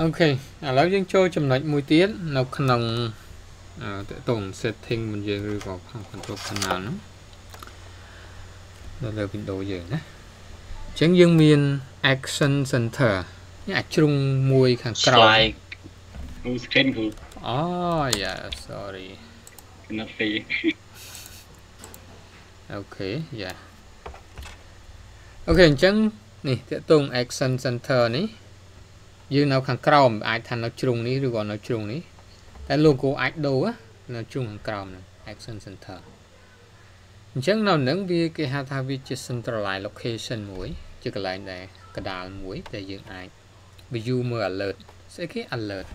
អូខេឥឡូវយើងចូលចំណុចមួយទៀតនៅក្នុងតកតង setting មិនយើងឬក៏ក្នុង control panel ហ្នឹងនៅលើ Windows យើងណាអញ្ចឹងយើងមាន action center នេះអាចជ្រុងមួយខាងក្រោម full screen គ្រូអូយ៉ា sorry not fair អូខេយ៉ាអូខេអញ្ចឹងនេះតកតង action center នេះ យើងនៅខាងក្រោមអាចថានៅជ្រុងនេះឬក៏នៅជ្រុងនេះតែ logo អាចដូរនៅជ្រុងខាងក្រោមហ្នឹង action center អញ្ចឹងនៅនឹងវាគេហៅថាវាជា centralized location មួយ ជាកន្លែងដែលកដាលមួយដែលយើងអាច view មើល alert ស្អីគេ alert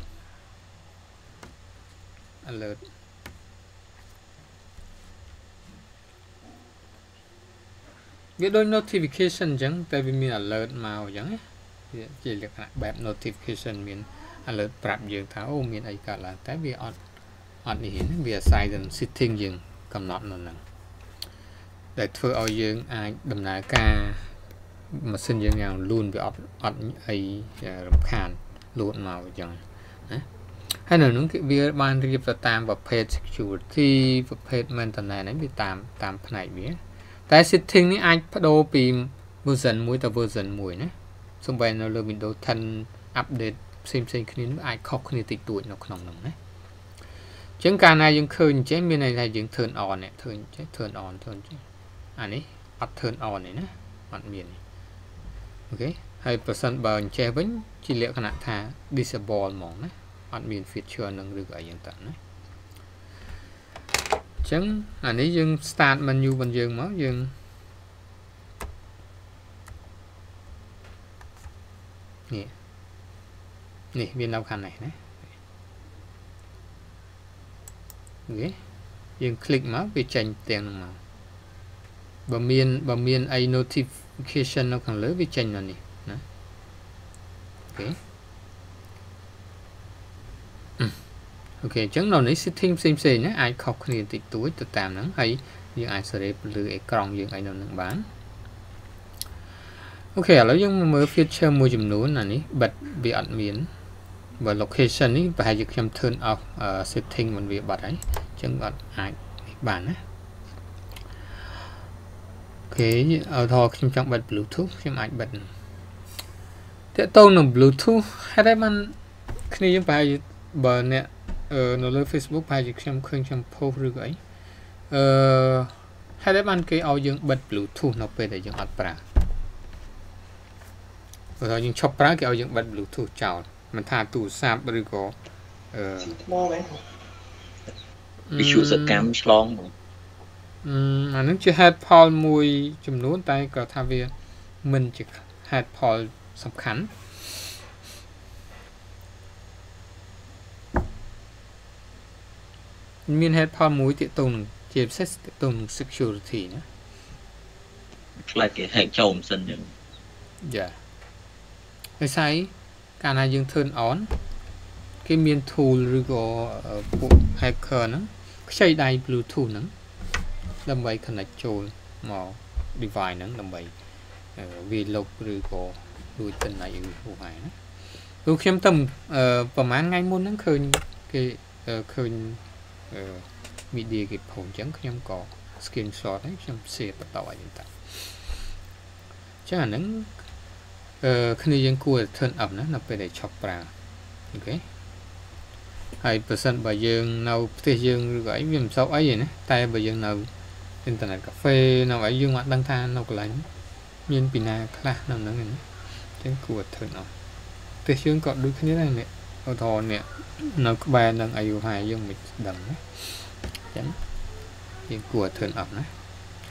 alert វាដូច notification អញ្ចឹងតែវាមាន alert មកអញ្ចឹងណា វាជាលក្ខណៈបែប notification មាន alert ប្រាប់យើងថាអូមានអីកើតឡើងតែវាអត់អត់នេះទេវាអាស្រ័យទៅ setting យើងកំណត់នៅហ្នឹងដែលធ្វើឲ្យយើងអាចដំណើរការម៉ាស៊ីនយើងយ៉ាងលូនវាអត់អត់អីរំខានលូតមកអញ្ចឹងណាហើយនៅនោះវាបានរៀបទៅតាមប្រភេទ security ប្រភេទ maintenance ហ្នឹងវាតាមតាមផ្នែកវាតែ setting នេះអាចបដូរពី version 1ទៅ version 1ណា សំបីនៅលើ Windows 10 update ផ្សេងផ្សេងគ្នានោះអាចខុសគ្នាតិចតួចនៅក្នុងនោះណាអញ្ចឹងកាលណាយើងឃើញអញ្ចឹងមានន័យថាយើង turn on នេះ turn ចេះ turn on turn ចេះអានេះអត់ turn on ទេណាអត់មានអូខេហើយប្រសិនបើអញ្ចេះវិញជាលក្ខណៈថា disable ហ្មងណាអត់មាន feature នឹងឬក៏អីយ៉ាងទៅណាអញ្ចឹងអានេះយើង start menu របស់យើងមកយើង នេះនេះវានៅខាងនេះណាអូខេយើងคลิกមកវាចេញទាំងហ្នឹងមកបើមានបើមានអី notification នៅខាងលើវាចេញនៅនេះណាអូខេអូខេអញ្ចឹងនៅនេះ setting ផ្សេងផ្សេងណាអាចខុសគ្នាតិចតួចទៅតាមហ្នឹងហើយយើងអាចសេរីលើអេក្រង់យើងអីនៅនឹងបាន OK ឥឡូវយើងមកមើល feature មួយចំនួនអានេះបិទវាអត់មានបើ location នេះប្រហែលជាខ្ញុំ turn off setting មិនវាបាត់ហើយអញ្ចឹងអត់អាចបានណាអូខេឲ្យថតខ្ញុំចង់បិទ Bluetooth ខ្ញុំអាចបិទតើតោនឹង Bluetooth ហេតុអីបានគ្នាយើងប្រហែលបើអ្នកនៅលើ Facebook ប្រហែលជាខ្ញុំឃើញខ្ញុំ post ឬក៏អីអឺហេតុអីបានគេឲ្យយើងបិទ Bluetooth នៅពេលដែលយើងអត់ប្រើ បើថាយើងឈប់ប្រើគេឲ្យយើងបិទ Bluetooth ចោលមិនថាទូរស័ព្ទឬក៏អឺថ្មមែនវិទ្យុសកម្មឆ្លងហ្មងអឺអានឹងជាហេតុផលមួយចំនួន តែក៏ថាវាមិនជាហេតុផលសំខាន់មានហេតុផលមួយទាក់ទងនឹងជាពិសេសទាក់ទងនឹង security ណាខ្លាចគេ hack ចូលម៉ាស៊ីនយើងយ៉ា ហើយស្អីកាលណាយើង turn on គេមាន tool ឬក៏ពួក hacker ហ្នឹងខ្ចីដៃ Bluetooth ហ្នឹងដើម្បី connect ចូលមក device ហ្នឹងដើម្បីវាលុបឬក៏លួចតិន័យឬហួហើយណាព្រោះខ្ញុំទៅប្រហែលថ្ងៃមុនហ្នឹងឃើញគេឃើញ media គេផុសអញ្ចឹងខ្ញុំក៏ screenshot ហើយខ្ញុំ share បន្តឲ្យយើងតាអញ្ចឹងអាហ្នឹងអឺ គ្នាយើងគួរ turn up ណានៅពេលដែលឈប់ប្រើអូខេហើយប្រសិនបើយើងនៅផ្ទះយើងឬក៏អីវាមិនសូវអីទេណាតែបើយើងនៅអ៊ីនធឺណិតកាហ្វេនៅអីយើងមិនដឹងថានៅកន្លែងមានពីណាខ្លះនៅហ្នឹងណាអញ្ចឹងគួរ turn off ផ្ទះយើងក៏ដូចគ្នាដែរនេះឧទាហរណ៍នេះនៅក្បែរនឹងអាយុហើយយើងមិនដឹងណាអញ្ចឹងយើងគួរ turn off ណា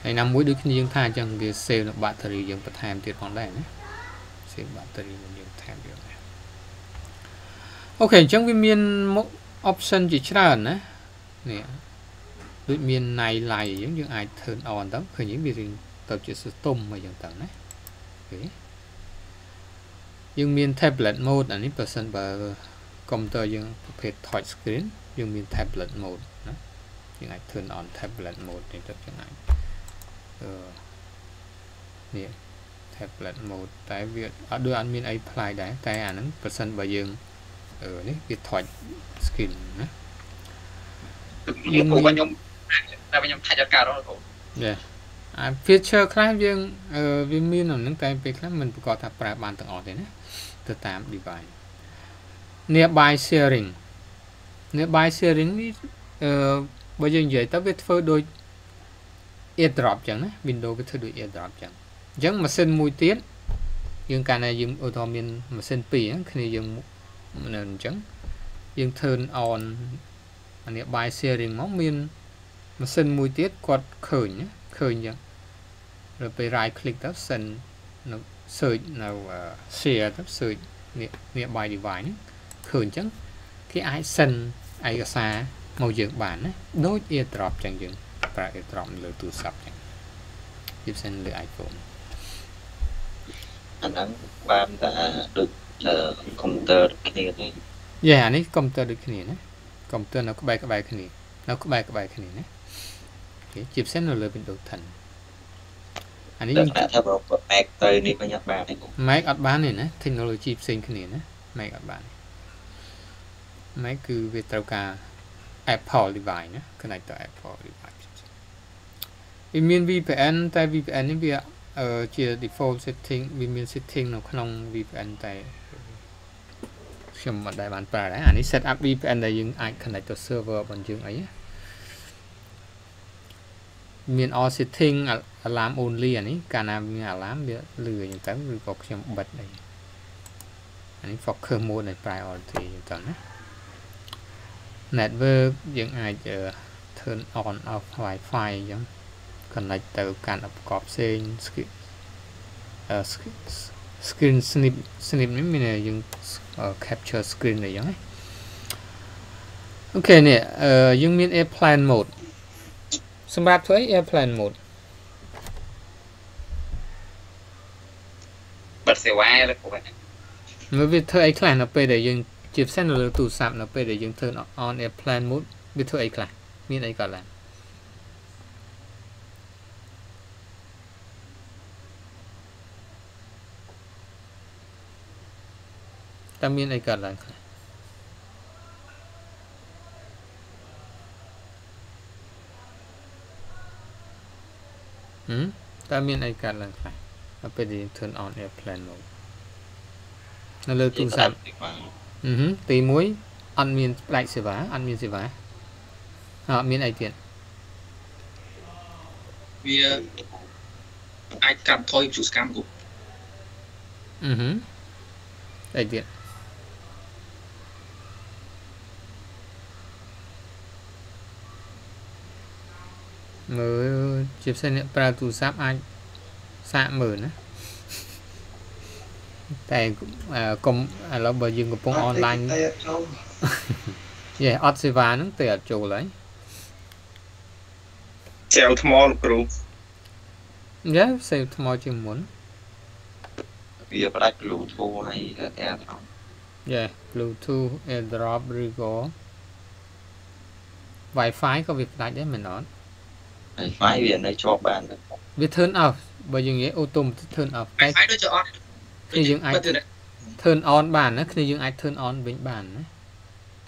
ហើយណាមួយដូចគ្នាយើងថាអញ្ចឹងវា save នៅ battery យើងបន្ថែមទៀតផងដែរណា save battery របស់យើងថែមទៀតណាអូខេអញ្ចឹងវាមានមុខ option ជាច្រើនណានេះដូចមាន night light អញ្ចឹងយើងអាច turn on ទៅឃើញវារៀងទៅជាស្ទុំអីចឹងទៅណាអូខេយើងមាន tablet mode អានេះបើសិនបើកុំព្យូទ័រយើងប្រភេទ touch screen យើងមាន tablet mode ណាយើងអាច turn on tablet mode នេះទៅយើងអាចអឺនេះ tablet mode តែវាអត់ដូចអត់មានអីផ្លាយដែរតែអាហ្នឹងប្រសិនបើយើងអឺនេះវាថុច skin ណាខ្ញុំគូខ្ញុំតែខ្ញុំថាច់អត់កើតដល់គ្រូយ៉ាអា feature ខ្លះយើងអឺវាមានអាហ្នឹងតែពេលខ្លះមិនប្រកាសថាប្រើបានទាំងអស់ទេណាទៅតាម device nearby sharing nearby sharing នេះអឺបើយើងនិយាយទៅវាធ្វើដូច airdrop ចឹងណា Windows វាធ្វើដូច airdrop ចឹង អញ្ចឹងម៉ាស៊ីនមួយទៀតយើងកាលណាយើងឧទាហរណ៍មានម៉ាស៊ីនពីរហ្នឹងគ្នាយើងនៅអញ្ចឹងយើង turn on អានេះ by sharing មកមានម៉ាស៊ីនមួយទៀតគាត់ឃើញណាឃើញចឹង rồi ពេល right click ទៅ send នៅ search នៅ share ទៅ search នេះ nearby device ហ្នឹងឃើញចឹងគេអាច send ឯកសារមកយើងបានណាដូច airdrop ចឹងយើងប្រើ airdrop នៅលើទូរស័ព្ទចឹងវា send លើ iPhone អាហ្នឹងបានតែដូចកុំព្យូទ័រគ្នាទេយេអានេះកុំព្យូទ័រដូចគ្នាណាកុំព្យូទ័រនៅក្បែរក្បែរគ្នានៅក្បែរក្បែរគ្នាណាអូខេជាពិសេសនៅលើ Windows 10អានេះតែថាបើ Mac ទៅនេះវិញអត់បានទេគ្រូ Mac អត់បានទេណា technology ផ្សេងគ្នាណា Mac អត់បាន Mac គឺវាត្រូវការ Apple device ណា connect ទៅ Apple device វាមាន VPN តែ VPN នេះវាអឺ ជា default setting វាមាន setting នៅក្នុង VPN តែខ្ញុំមិនដែលបានប្រើដែរអានេះ set up VPN ដែលយើងអាច connect ទៅ server របស់យើងអីណាមាន all setting alarm only អានេះកាលណាមាន alarm វាលឺអញ្ចឹងទៅឬក៏ខ្ញុំបិទអីអានេះ focus mode នៃ priority អញ្ចឹងណា network យើងអាច turn on off wifi អញ្ចឹង connect ទៅកាន់ឧបករណ៍ផ្សេង screen snip snip នេះមានយើង capture screen អីចឹងណាអូខេនេះយើងមាន airplane mode សម្រាប់ធ្វើអី airplane mode បិទសេវាលើគ្រូហ្នឹងមើលវាធ្វើអីខ្លះនៅពេលដែលយើងជាពិសេសនៅលើទូរស័ព្ទនៅពេលដែលយើង turn on airplane mode វាធ្វើអីខ្លះមានអីកើតឡើង តើមានអីកើតឡើងខ្លះហឹមតើមានអីកើតឡើងខ្លះដល់ពេលដែលយើង turn on airplane mode នៅលើទូរស័ព្ទអឺហឹមទី1អត់មានផ្ដាច់សេវាអត់មានសេវាអត់មានអីទៀតវាអាចកាត់ថយជួសកម្មគ្រូអឺហឹមអីទៀត មើលជាពិសេសអ្នកប្រើទូរស័ព្ទអាចសាកមើលណាតែកុំឥឡូវបើយើងកំពុងអនឡាញយេអត់សេវាហ្នឹងទៅអត់ចូលហើយចែវថ្មលោកគ្រូយេសេវថ្មជាងមុនវាផ្ដាច់ Bluetooth ហើយ AirDrop យេ Bluetooth AirDrop ឬក៏ Wi-Fi ក៏វាផ្ដាច់ដែរមែនអត់ Wi-Fi វានៅជាប់បានវា turn off បើយើងនិយាយ automatic turn off តែ Wi-Fi ដូចជាអត់គ្នាយើងអាច turn on បានណាគ្នាយើងអាច turn on វិញបានណា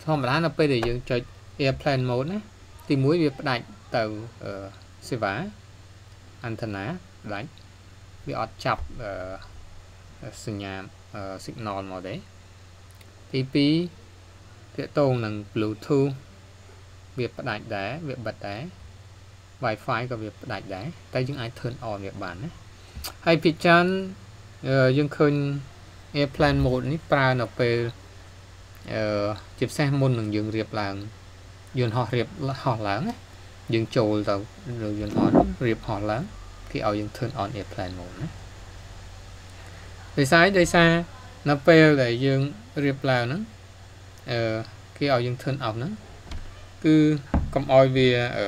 ធម្មតានៅពេលដែលយើងចុច airplane mode ណាទី1វាផ្ដាច់ទៅសេវា antenna ផ្ដាច់វាអត់ចាប់សញ្ញា signal មកទេទី2ទាក់ទងនឹង bluetooth វាផ្ដាច់ដែរវាបិទដែរ Wi-Fi ក៏វាផ្ដាច់ដែរតែយើងអាច turn on វាបានណាហើយភាគច្រើនយើងឃើញ airplane mode នេះប្រើនៅពេលអឺជាពិសេសមុននឹងយើងរៀបឡើងយន្តហោះរៀបហោះឡើងណាយើងចូលទៅលើយន្តហោះរៀបហោះឡើងគេឲ្យយើង turn on airplane mode ណាដោយសារដោយសារនៅពេលដែលយើងរៀបឡើងហ្នឹងអឺគេឲ្យយើង turn off ហ្នឹងគឺកុំឲ្យវាអឺ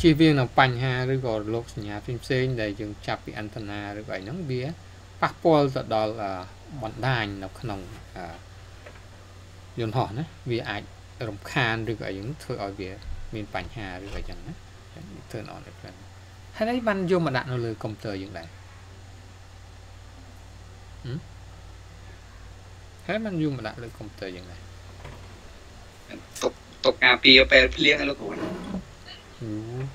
ជៀសវាងនឹងបញ្ហាឬក៏លោកសញ្ញាផ្សេងៗដែលយើងចាប់ពីអន្តនាឬក៏អីហ្នឹងវាប៉ះពាល់ទៅដល់បណ្ដាញនៅក្នុងយន្តហោះណាវាអាចរំខានឬក៏អីហ្នឹងធ្វើឲ្យវាមានបញ្ហាឬក៏អីចឹងណា turn on airplane ហើយនេះបានយកមកដាក់នៅលើកុំព្យូទ័រយើងដែរហហើយมันយូរមកដាក់លើកុំព្យូទ័រយ៉ាងណាទុកទុកការពារពេលភ្លៀងឲ្យលោកគ្រូ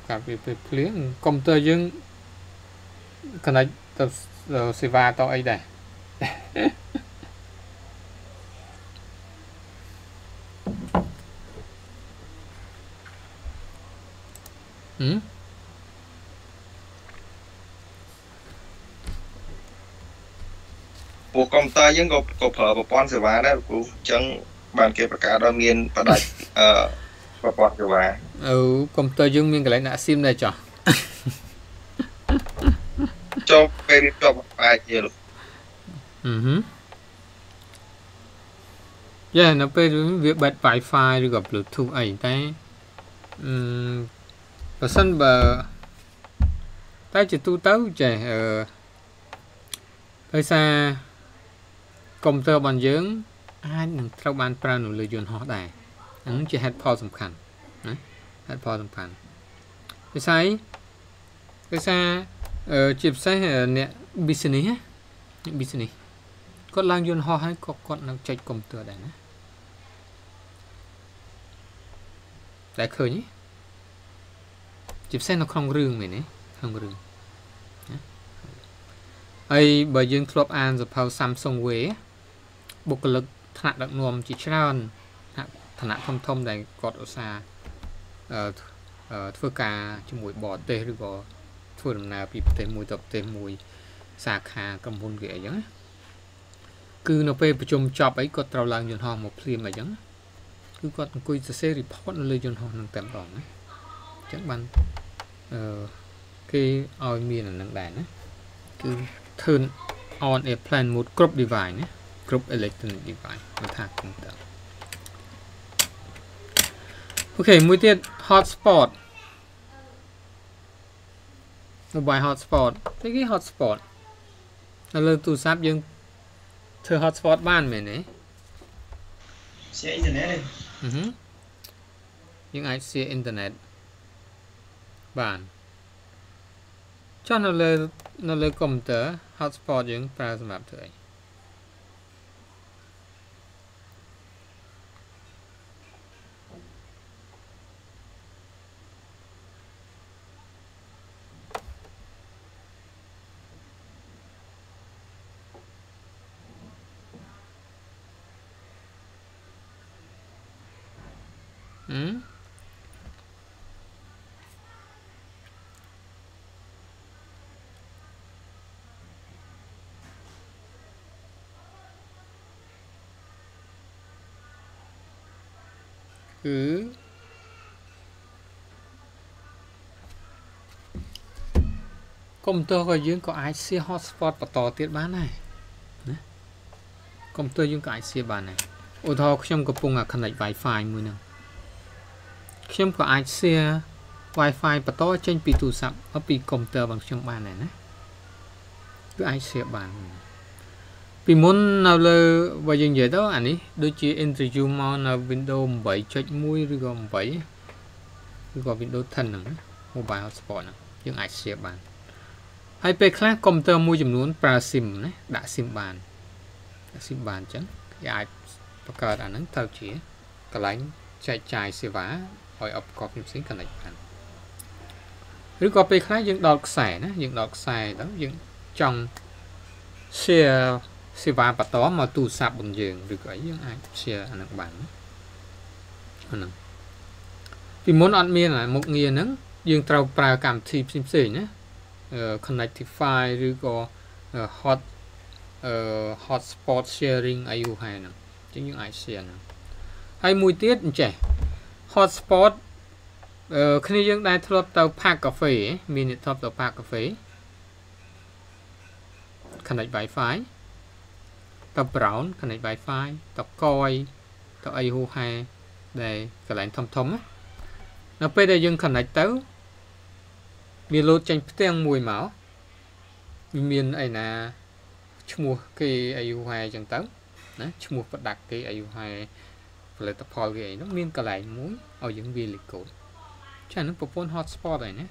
ការពារពេលភ្លៀងកុំព្យូទ័រយើង connect ទៅសេវាទៅអីដែរហឹមពួកកុំព្យូទ័រយើងក៏ក៏ប្រើប្រព័ន្ធសេវាដែរគ្រូអញ្ចឹងបានគេប្រកាសដល់មានបដាច់អឺ ប្រព័ន្ធសេវាអូកុំព្យូទ័រយើងមានកន្លែងដាក់ស៊ីមដែរចុះចូលពេលរៀបចំអាចយល់អឺហឹមយ៉ានៅពេលវាបិទ Wi-Fi ឬក៏ Bluetooth អីតែអឺបើសិនបើតែជាទូទៅចេះអឺដោយសារកុំព្យូទ័ររបស់យើងអាចនឹងត្រូវបានប្រើនៅលើយន្តហោះដែរ ហ្នឹងជាហេតុផលសំខាន់ណាហេតុផលសំខាន់ដោយសារដោយសារអឺជាពិសេសអ្នក business អ្នក business គាត់ឡើងយន្តហោះហើយក៏គាត់នៅចុចកុំព្យូទ័រដែរណាតែឃើញជាពិសេសនៅក្នុងរឿងមែនទេក្នុងរឿងហើយបើយើងធ្លាប់អានសភៅ Samsung Way បុគ្គលិកថ្នាក់ដឹកនាំជាច្រើន ឋានៈធំធំដែលគាត់ឧស្សាហ៍ធ្វើការជាមួយបរទេសឬក៏ធ្វើដំណើរពីប្រទេសមួយទៅប្រទេសមួយសាខាក្រុមហ៊ុនគេអីចឹងគឺនៅពេលប្រជុំចប់អីគាត់ត្រូវឡើងយន្តហោះមកភ្លាមអីចឹងគឺគាត់អង្គុយសរសេរ report នៅលើយន្តហោះនឹងតែម្ដងណាអញ្ចឹងបានអឺគេឲ្យមានអានឹងដែរណាគឺ turn on airplane mode គ្រប់ device ណាគ្រប់ electronic device គេថាកុំព្យូទ័រ អូខេមួយទៀត hotspot mobile hotspot ទីគេ hotspot នៅលើទូរស័ព្ទយើងធ្វើ hotspot បានមែនទេ share internet ទេអឺហឹមយើងអាច share internet បានចុះនៅលើនៅលើកុំព្យូទ័រ hotspot យើងប្រើសម្រាប់ធ្វើអីហឹម គឺកុំព្យូទ័រក៏យើងក៏អាចសៀ hotspot បន្តទៀតបានដែរណាកុំព្យូទ័រយើងក៏អាចសៀបានដែរឧទាហរណ៍ខ្ញុំកំពុងអា connect Wi-Fi មួយហ្នឹងខ្ញុំក៏អាចសៀ Wi-Fi បន្តចេញពីទូរស័ព្ទមកពីកុំព្យូទ័ររបស់ខ្ញុំបានដែរណាគឺអាចសៀបាន ពីមុននៅលើបើយើងនិយាយទៅអានេះដូចជា interview មកនៅ Windows 8.1ឬក៏8ឬក៏ Windows 10ហ្នឹង mobile hotspot ហ្នឹងយើងអាច share បានហើយពេលខ្លះកុំព្យូទ័រមួយចំនួនប្រើ SIM ណាដាក់ SIM បានដាក់ SIM បានអញ្ចឹងគេអាចបង្កើតអាហ្នឹងទៅជាកន្លែងចែកចាយសេវាឲ្យឧបករណ៍ផ្សេងៗ connect បានឬក៏ពេលខ្លះយើងដល់ខ្សែណាយើងដល់ខ្សែទៅយើងចង់ share សេវាបន្តមកទូរស័ព្ទរបស់យើងឬក៏អីយើងអាច share អានឹងបានអានឹងពីមុនអត់មានមុខងារហ្នឹងយើងត្រូវប្រើកម្មវិធីផ្សេងផ្សេងណា Connectify ឬក៏ hot hotspot sharing អីហូហែហ្នឹងអញ្ចឹងយើងអាច share ហ្នឹងហើយមួយទៀតអញ្ចេះ hotspot អឺគ្នាយើងដែលធ្លាប់ទៅផាកកាហ្វេមានអ្នកធ្លាប់ទៅផាកកាហ្វេ connect wifi ទៅ brown connect wifi ទៅកយទៅអីហូហែដែលកន្លែងធំធំណានៅពេលដែលយើង connect ទៅវាលោតចេញផ្ទាំងមួយមកវាមានអីណាឈ្មោះគេអីហូហែអញ្ចឹងទៅណាឈ្មោះ product គេអីហូហែផលិតផលគេអីនោះមានកន្លែងមួយឲ្យយើងវាលេខកូដចាហ្នឹងប្រព័ន្ធ hotspot ហើយណា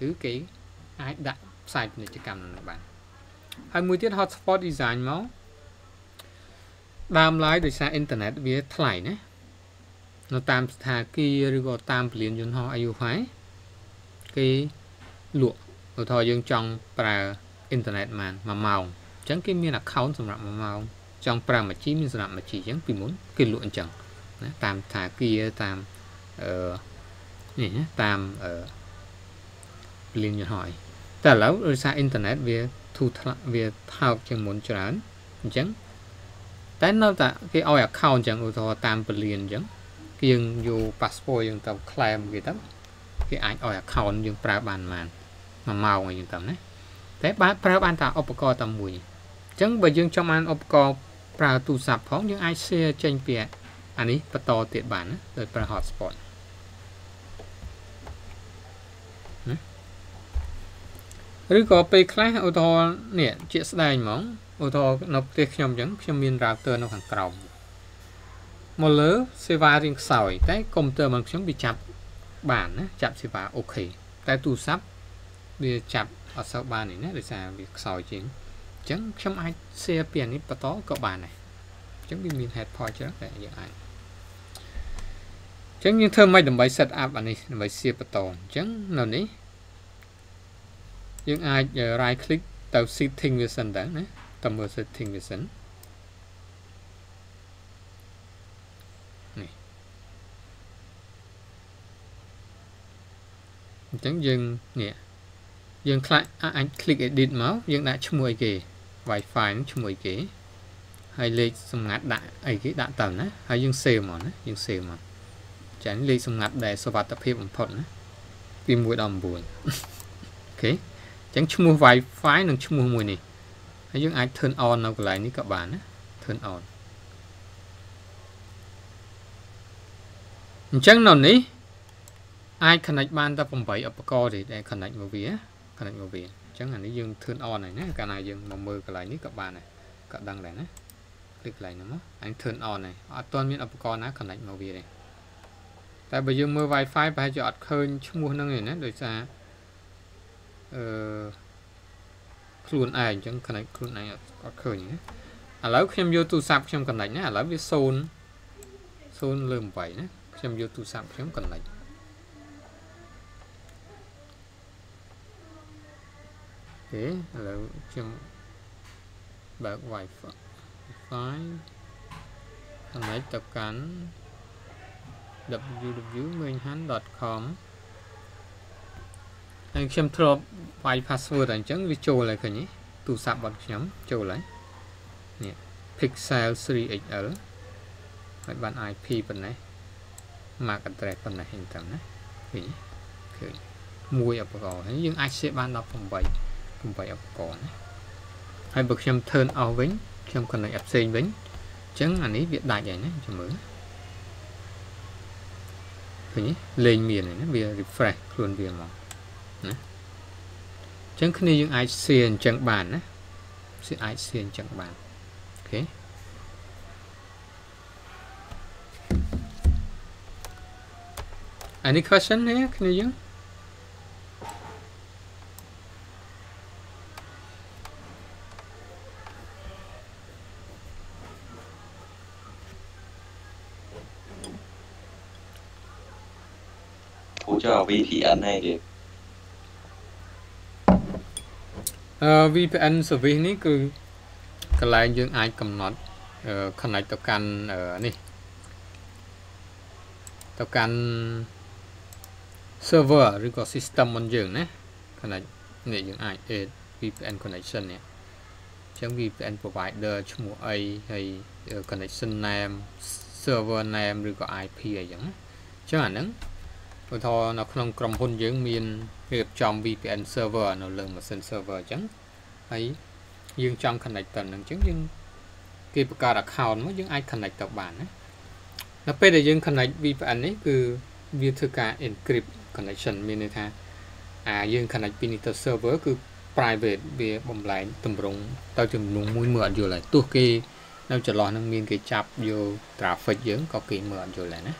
គឺគេអាចដាក់ផ្សាយពាណិជ្ជកម្មនឹងបានហើយមួយទៀត hotspot design មក ដើមឡើយដោយសារអ៊ីនធឺណិតវាថ្លៃណានៅតាមស្ថាគារឬក៏តាមពលានយន្តហោះអាយុហើយគេលក់ឧទាហរណ៍យើងចង់ប្រើអ៊ីនធឺណិតបាន1ម៉ោងអញ្ចឹងគេមាន account សម្រាប់1ម៉ោងចង់ប្រើមួយជីមានសម្រាប់មួយជីអញ្ចឹងពីមុនគេលក់អញ្ចឹងណាតាមស្ថាគារតាមអឺនេះណាតាមអឺពលានយន្តហោះតែឥឡូវដោយសារអ៊ីនធឺណិតវាធូរថ្លាវាថោកជាងមុនច្រើនអញ្ចឹង តែនៅតែគេឲ្យ account អញ្ចឹងឧទាហរណ៍តាមពលានអញ្ចឹងគេយើងយក passport យើងទៅ claim គេទៅគេអាចឲ្យ account យើងប្រើបានបានមួយម៉ោងអីចឹងទៅណាតែបាទប្រើបានតែឧបករណ៍តែមួយអញ្ចឹងបើយើងចង់បានឧបករណ៍ប្រើទូរស័ព្ទផងយើងអាច share ចេញពីអានេះបន្តទៀតបានណាដោយប្រើ hotspot ឬក៏ពេលខ្លះឧទាហរណ៍នេះជាក់ស្ដែងហ្មង ឧទាហរណ៍នៅផ្ទះខ្ញុំអញ្ចឹងខ្ញុំមាន router នៅខាងក្រោមមកលើសេវារៀងខ្សោយតែកុំព្យូទ័ររបស់ខ្ញុំវាចាប់បានណាចាប់សេវាអូខេតែទូរស័ព្ទវាចាប់អត់សូវបាននេះណាដោយសារវាខ្សោយជាងអញ្ចឹងខ្ញុំអាច share ពីនេះបន្តក៏បានដែរអញ្ចឹងវាមាន head point ច្រើនតែយើងអាចអញ្ចឹងយើងធ្វើម៉េចដើម្បី set up អានេះដើម្បី share បន្តអញ្ចឹងនៅនេះយើងអាច right click ទៅ setting វាសិនដែរណា ទៅមើល setting វាសិននេះអញ្ចឹងយើងនេះយើងខ្លាចអាច click edit មកយើងដាក់ឈ្មោះអីគេ Wi-Fi នឹងឈ្មោះអីគេហើយលេខសម្ងាត់ដាក់អីគេដាក់ទៅណាហើយយើង save មកណាយើង save មកចា៎លេខសម្ងាត់ដែលសុវត្ថិភាពបំផុតណាពី1ដល់9អូខេចឹងឈ្មោះ Wi-Fi និងឈ្មោះមួយនេះ ហើយយើងអាច turn on នៅកន្លែងនេះក៏បានណា turn on អញ្ចឹងនៅនេះអាច connect បានតែ8ឧបករណ៍ទេដែល connect មកវា connect មកវាអញ្ចឹងអានេះយើង turn on ហើយណាកាលណាយើងមកមើលកន្លែងនេះក៏បានដែរក៏ដឹងដែរណាคลิกកន្លែងហ្នឹងមកអញ turn on ហើយអត់ទាន់មានឧបករណ៍ណា connect មកវាទេតែបើយើងមើល Wi-Fi ប្រហែលជាអត់ឃើញឈ្មោះហ្នឹងទេណាដោយសារអឺ ខ្លួនឯងអញ្ចឹង connect ខ្លួនឯងអត់ឃើញណាឥឡូវខ្ញុំយកទូរស័ព្ទខ្ញុំ connect ណាឥឡូវវា0 0លើ8ណាខ្ញុំយកទូរស័ព្ទខ្ញុំ connect ទេឥឡូវខ្ញុំបើក Wi-Fi Wi-Fi connect ទៅកាន់ www.mainhan.com ហើយខ្ញុំធ្លាប់វាយ password អញ្ចឹងវាចូលហើយឃើញទេទូរស័ព្ទរបស់ខ្ញុំចូលហើយនេះ Pixel 3XL ហើយបាន IP ប៉ុណ្ណេះ MAC address ប៉ុណ្ណេះអញ្ចឹងណាឃើញឃើញមួយឧបករណ៍ហើយយើងអាច share បាន18 8ឧបករណ៍ណាហើយបើខ្ញុំ turn off វិញខ្ញុំ connect ផ្សេងវិញអញ្ចឹងអានេះវាដាច់ហើយណាចាំមើលឃើញលេងមានហើយណាវា refresh ខ្លួនវាមកណាអញ្ចឹងគ្នាយើងអាចសៀអញ្ចឹងបានណាសៀអាចសៀអញ្ចឹងបានអូខេ Any question នេះគ្នាយើងពូចោ VPN ហ្នឹងគេ VPN service នេះគឺកន្លែងយើងអាចកំណត់ connect ទៅកាន់នេះទៅកាន់ server ឬក៏ system របស់យើងណា connect នេះយើងអាច add VPN connection នេះអញ្ចឹង VPN provider ឈ្មោះអីហើយ connection name server name ឬក៏ IP អីចឹងណាអញ្ចឹងអាហ្នឹងឧទាហរណ៍នៅក្នុងក្រុមហ៊ុនយើងមានរៀបចំ VPN server នៅលើម៉ាស៊ីន server អញ្ចឹងហើយយើងចង់ connect ទៅនឹងអញ្ចឹងយើងគេបង្កើត account មកយើងអាច connect ទៅបានណានៅពេលដែលយើង connect VPN នេះគឺវាធ្វើការ encrypt connection មានន័យថាអាយើង connect ពីនេះទៅ server គឺ private វាបំលែងតម្រង់ទៅចំនួនមួយមើលអត់យល់ហើយទោះគេនៅចន្លោះនឹងមានគេចាប់យក traffic យើងក៏គេមើលអត់យល់ដែរណា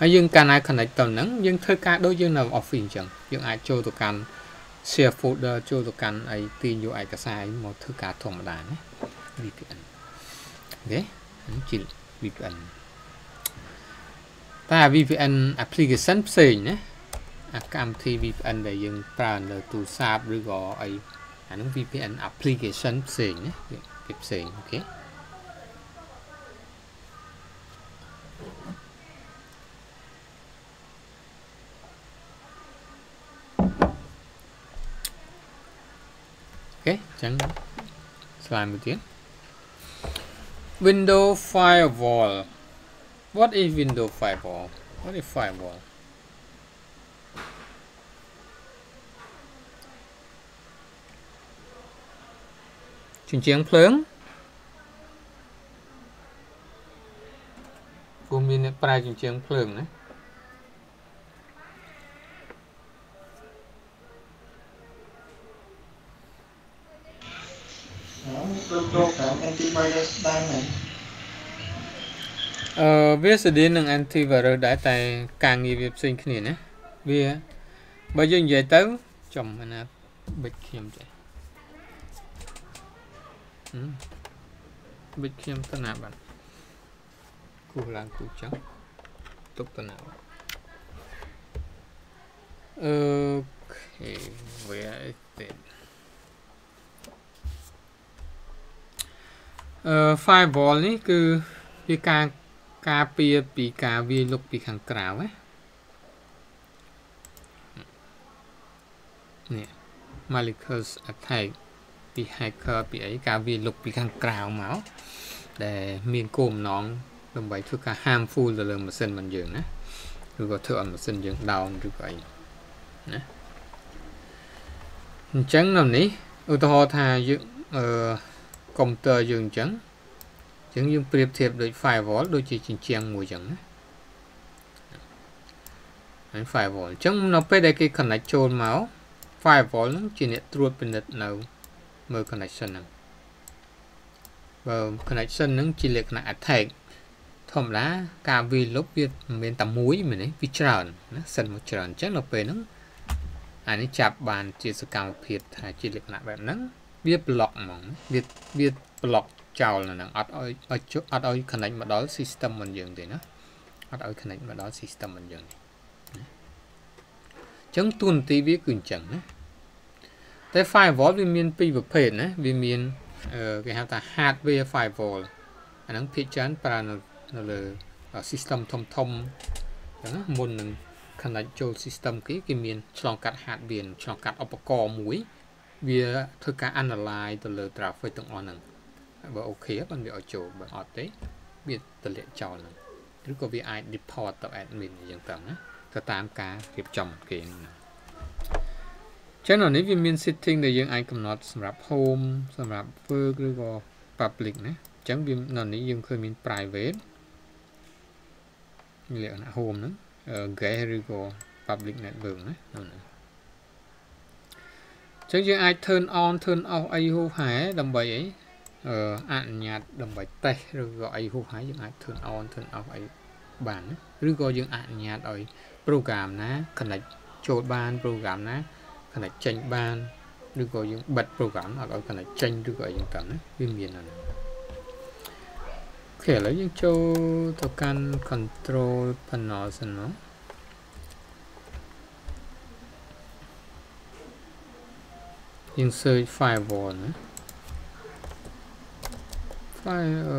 ហើយយើងកាលណា connect ទៅហ្នឹងយើងធ្វើការដូចយើងនៅ office អញ្ចឹងយើងអាចចូលទៅកាន់ share folder ចូលទៅកាន់អីទាញយកឯកសារមកធ្វើការធម្មតាណា VPN អូខេហ្នឹងជា VPN តែ VPN application ផ្សេងណាអាកម្មវិធី VPN ដែលយើងប្រើលើទូរស័ព្ទឬក៏អីអាហ្នឹង VPN application ផ្សេងណាវាផ្សេងអូខេអូខេអញ្ចឹងស្លាយមួយទៀត window firewall what is window firewall what is firewall ជញ្ជាំងភ្លើងគូមានអ្នកប្រើជញ្ជាំងភ្លើងណា ដូចប្រូក្រាម antivirus ដែរមែនអឺវាស្តៀងនឹង antivirus ដែរតែការងារវាផ្សេងគ្នាណាវាបើយើងនិយាយទៅចំណាបិចខ្ញុំចេះបិចខ្ញុំទៅណាបាទគូឡើងគូចឹងទុកទៅណាអូខេ where is it firewall នេះគឺវាការការពារពីការវាយលុកពីខាងក្រៅណានេះ malicious attack ពី hacker ពីអីការវាយលុកពីខាងក្រៅមកដែលមានគោលបំណងដើម្បីធ្វើការ harmful ទៅលើម៉ាស៊ីនរបស់យើងណាឬក៏ធ្វើឲ្យម៉ាស៊ីនយើង down ឬក៏អីណាអញ្ចឹងនៅនេះឧទាហរណ៍ថាយើងអឺ កុំព្យូទ័រយើងអញ្ចឹងអញ្ចឹងយើងប្រៀបធៀបដូច firewall ដូចជាជញ្ជាំងមួយអញ្ចឹងណាហើយ firewall អញ្ចឹងនៅពេលដែលគេ connect ចូលមក firewall ហ្នឹងជាអ្នកត្រួតពិនិត្យនៅមើល connection ហ្នឹងបើ connection ហ្នឹងជាលក្ខណៈ attack ធម្មតាការវាយលុបវាមិនមែនតែមួយមែនទេវាច្រើនណាសិនមកច្រើនអញ្ចឹងនៅពេលហ្នឹងអានេះចាប់បានជាសកម្មភាពថាជាលក្ខណៈបែបហ្នឹង វា block ហ្មងវាវា block ចោលនៅហ្នឹងអត់ឲ្យអត់ឲ្យ connect មកដល់ system របស់យើងទេណាអត់ឲ្យ connect មកដល់ system របស់យើងទេណាអញ្ចឹងទូនាទីវាគឺអញ្ចឹងណាតែ firewall វាមានពីរប្រភេទណាវាមានគេហៅថា hardware firewall អាហ្នឹងភាគច្រើនប្រើនៅនៅលើ system ធំធំអញ្ចឹងណាមុននឹង connect ចូល system គេគេមានឆ្លងកាត់ hardware ឆ្លងកាត់ឧបករណ៍មួយ វាធ្វើការ analyze ទៅលើ traffic ទាំងអស់ហ្នឹងបើអូខេបានវាឲ្យចូលបើអត់ទេវាទម្លាក់ចោលហ្នឹងឬក៏វាអាច report ទៅ admin អញ្ចឹងទៅណាទៅតាមការរៀបចំគេហ្នឹងចឹងនេះវាមាន setting ដែលយើងអាចកំណត់សម្រាប់ home សម្រាប់ work ឬក៏ public ណាអញ្ចឹងវានៅនេះយើងឃើញមាន private លក្ខណៈ home ហ្នឹង guest ឬក៏ public network ណាហ្នឹង ចឹងយើងអាច turn on turn off អីហូហែដើម្បីអីអឺអនុញ្ញាតដើម្បីតេស្តឬក៏អីហូហែយើងអាច turn on turn off អីបានណាឬក៏យើងអនុញ្ញាតឲ្យ program ណា connect ចូលបាន program ណា connect ចេញបានឬក៏យើងបិទ program អត់ឲ្យ connect ចេញឬក៏អីយ៉ាងតាមណាវាមានហ្នឹងអូខេឥឡូវយើងចូលទៅកាន់ control panel សិនមក យើង search firewall ណា file អ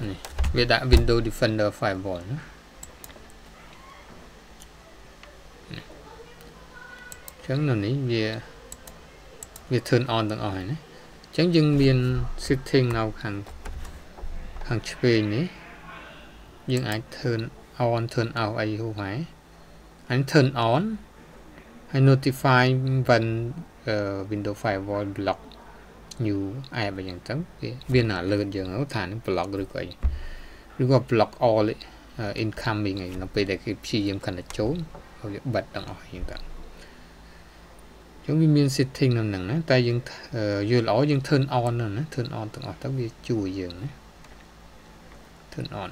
ឺនេះវាដាក់ window defender firewall ណាចឹងនៅនេះវាវា turn on ទាំងអស់ហើយណាចឹងយើងមាន setting នៅខាងខាងឆ្វេងនេះយើងអាច turn on turn off អីហូហែហើយ turn on ហើយ notify when uh, window firewall block new app អញ្ចឹងទៅវាវាណា alert យើងថានឹង block ឬក៏អីឬក៏ block all incoming អីនៅពេលដែលគេព្យាយាម connect ចូលវាបិទទាំងអស់អញ្ចឹងទៅចឹងវាមាន setting នៅហ្នឹងណាតែយើងយល់ល្អយើង turn on ណា turn on ទាំងអស់ទៅវាជួយយើងណា turn on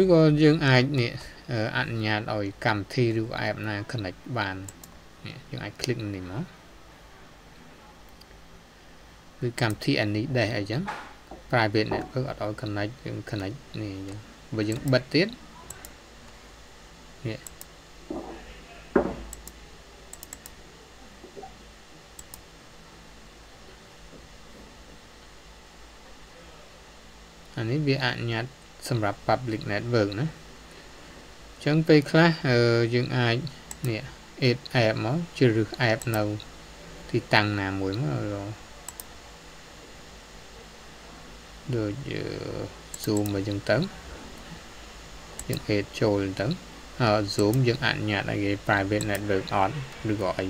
ឬក៏យើងអាចនេះអនុញ្ញាតឲ្យកម្មវិធីឬ app ណា connect បាននេះយើងអាច click នេះមកគឺកម្មវិធី AnyDesk អីចឹង private network អត់ឲ្យ connect យើង connect នេះអញ្ចឹងបើយើងបិទទៀតនេះអានេះវាអនុញ្ញាត សម្រាប់ public network ណាអញ្ចឹងពេលខ្លះយើងអាចនេះ add app មកជ្រើសរើស app នៅទីតាំងណាមួយមកដូច zoom មកចឹងទៅយើង add ចូលទៅហើយ zoom យើងអនុញ្ញាតឲ្យគេ private network អត់ឬក៏អី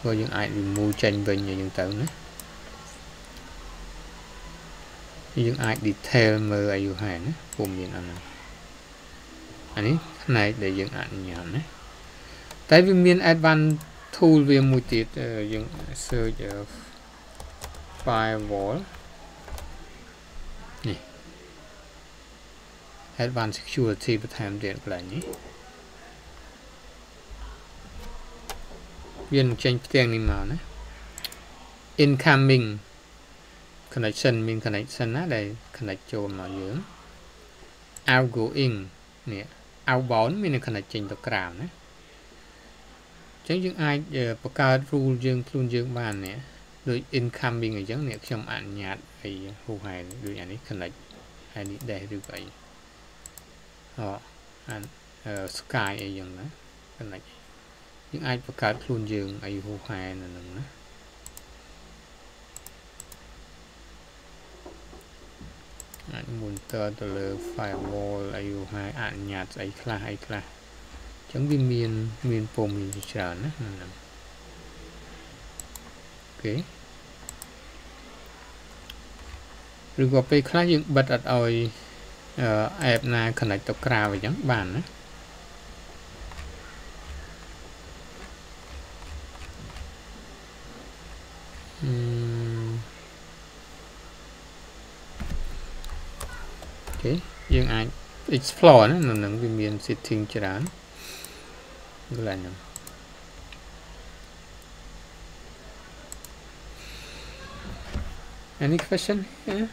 ព្រោះយើងអាច remove ចេញវិញអីចឹងទៅណា យើងអាច detail មើលឲ្យយូរហើយណាពុំមានអាហ្នឹងអានេះផ្នែកដែលយើងអនុញ្ញាតណាតែវាមាន advanced tool វាមួយទៀតយើង search firewall នេះ advanced security បន្ថែមទៀតកន្លែងនេះវានឹងចេញផ្ទាំងនេះមកណា incoming connection មាន connection ណាដែល connect ចូលមកយើង outgoing នេះ outbound មាន connect ចេញទៅក្រៅណាអញ្ចឹងយើងអាចបង្កើត rule យើងខ្លួនយើងបាននេះដូច incoming អញ្ចឹងនេះខ្ញុំអនុញ្ញាតអីហូហែដូចអានេះ connect ហើយនេះ dash ឬក៏អីអូអាន sky អីយ៉ាងណា connect យើងអាចបង្កើតខ្លួនយើងអីហូហែនៅនឹងណា អាច monitor ទៅលើ firewall អីហើយអនុញ្ញាតស្អីខ្លះអីខ្លះអញ្ចឹងវាមានមានពុំមានច្រើនណាហ្នឹងអូខេឬក៏ពេលខ្លះយើងបិទអត់ឲ្យអេបណា connect ទៅក្រៅអញ្ចឹងបានណាអឺ គេយើងអាច explore ណានៅនឹងវាមាន setting ច្រើនកន្លែងហ្នឹង Any question here?